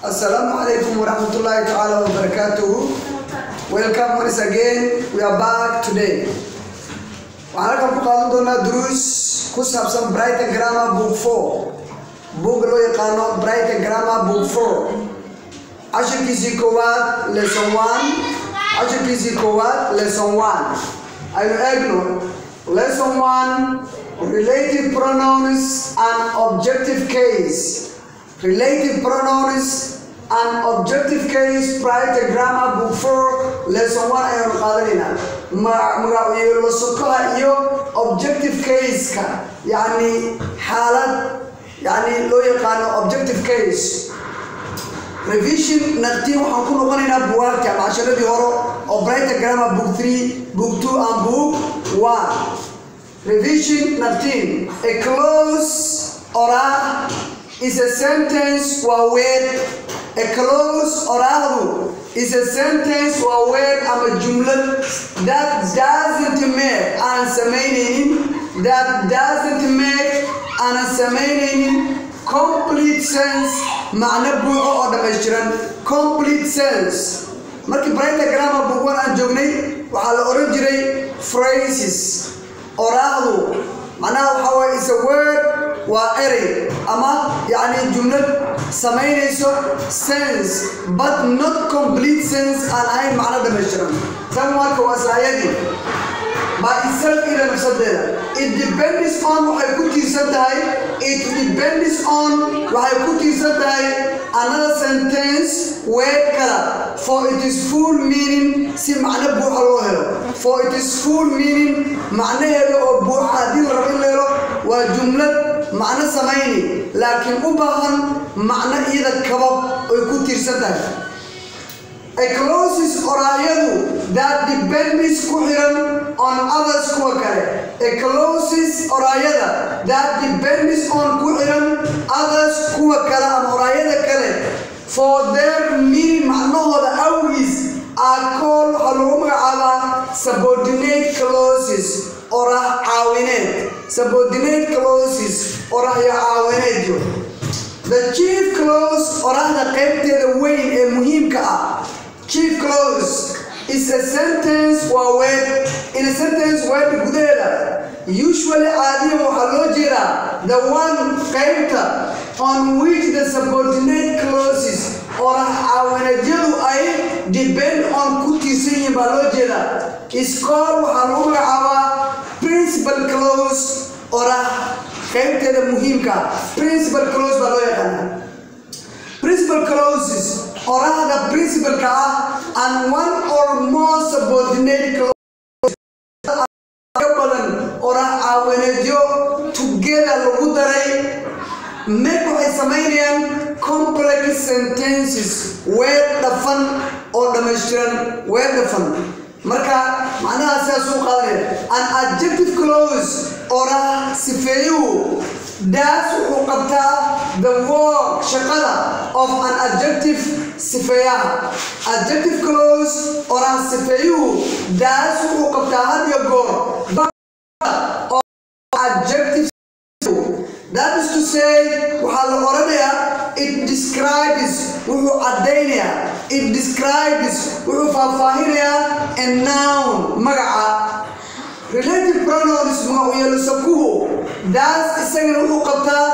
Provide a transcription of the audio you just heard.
Assalamu alaikum warahmatullahi ta'ala wabarakatuh. Welcome once again. We are back today. Waxaan halkan ku qaadan doonaa duruus ku saabsan Brighton Grammar Book 4. Book loo yaqaano Brighton Grammar Book 4. Cashirkiisii koowaad lesson 1. Cashirkiisii koowaad lesson 1. Aynu eegno lesson 1 relative pronouns and objective case. Relative pronouns and objective case Brighton Grammar Book 4 lesson 1 ayanu qaadanaynaa magacyada la sokoha iyo objective case-ka yacni xaalad yacni loo yaqaano objective case. Revision naqtiin waxaan ku noqonaynaa buwaagta ama casharadii hore Brighton Grammar Book 3 Book 2 and Book 1 revision naqtiin a close oral is a sentence waa word a close oraahdu is a sentence waa word ama jumlad that doesn't make aan samaynaynin that doesn't make aanan samaynaynin complete sense. Macno buuxo oo dhammaystiran complete sense. Markii book one aan joognay waxaa la oran jiray phrases oraahdu macnaha waxaa waaye is a word waa erey ama yacni jumlad samaynayso sense but not complete sense aan ahayn macno dhammaystiran tan marka waa saayadii by itself ila nafsadeeda. It depends on waxay ku tiirsan tahay it depends on waxay ku tiirsan tahay another sentence word kala. For it is full meaning si macno buuxa loo helo. For it is full meaning macnaheeda oo buuxa haddii la rabo in la helo waa jumlad macno samayni laakiin u baahan macno iyada kabo oy ku tiirsan tahay eclosis oraayadu that depends ku xiran on others kuwa kale. Eclosis oraayada that depends on ku xiran others kuwa kale ama oraayada kale. For their meaning macnahooda awgiis are called waxaa lagu magacaabaa subordinate clauses oraah caawineed subordinate clauses oraahyo caawineedyo the chief clause oraahda qaybteeda weyn ee muhiimka ah. Chief clause is a sentence waa word in a sentence word gudaheeda usually caadiyan waxaa loo jeedaa the one qaybta on which the subordinate clauses oraah caawinadyadu ay depend on ku tiirsan yihiin baa loo jeedaa. Is called waxaa lagu magacaabaa principal clause oraah qaybteeda muhiimka principal clause baa loo yaqaanaa. Principal clauses oraahda principalka ah and one or more subordinate clauses badan oraah caawineedyo together lagu daray. Meg waxay samaynayaan complex sentences weer dhafan oo dhammaystiran weer dhafan marka macnaha sidaas u qaadanaya an adjective clause oraah sifeeyuhu daas wuxuu qabtaa the work shaqada of an adjective sifeeyaha adjective clause oraah sifeeyuhu daas wuxuu qabtaa had iyo goor. Adjective that is to say waxaa la describes wuxuu caddaynayaa it describes wuxuu faahfaahinayaa a noun magaca. Relative pronouns magacyalo sakuhu daas isagana wuxuu qabtaa